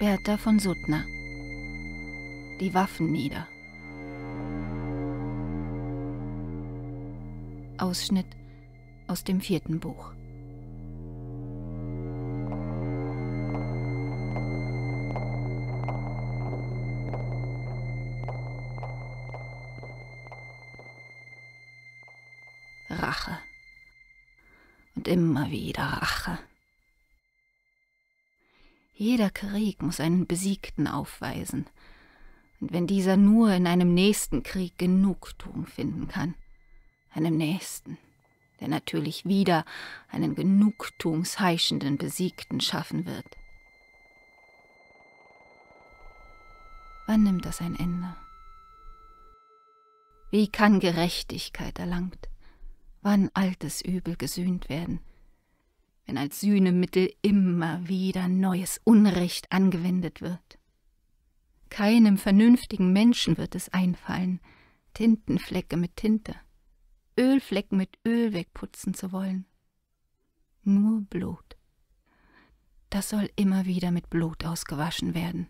Bertha von Suttner. Die Waffen nieder. Ausschnitt aus dem vierten Buch. Rache. Und immer wieder Rache. Jeder Krieg muss einen Besiegten aufweisen, und wenn dieser nur in einem nächsten Krieg Genugtuung finden kann, einem nächsten, der natürlich wieder einen genugtuungsheischenden Besiegten schaffen wird. Wann nimmt das ein Ende? Wie kann Gerechtigkeit erlangt? Wann altes Übel gesühnt werden? Wenn als Sühnemittel immer wieder neues Unrecht angewendet wird. Keinem vernünftigen Menschen wird es einfallen, Tintenflecke mit Tinte, Ölflecken mit Öl wegputzen zu wollen. Nur Blut. Das soll immer wieder mit Blut ausgewaschen werden.